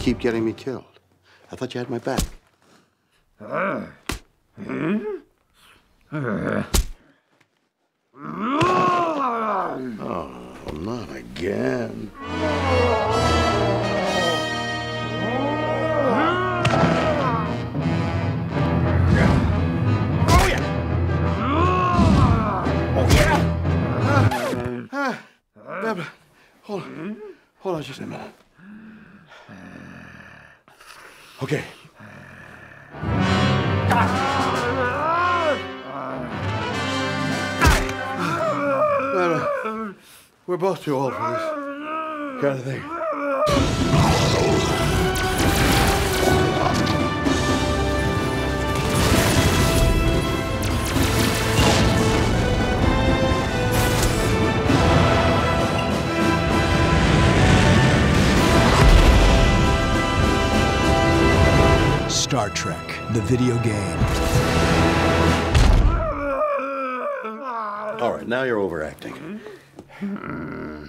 keep getting me killed. I thought you had my back. Oh, not again. Oh, ah, Deborah, hold on. Hold on just a minute. Okay. Deborah, uh, we're both too old for this kind of thing. Star Trek, the video game. All right, now you're overacting. Hmm.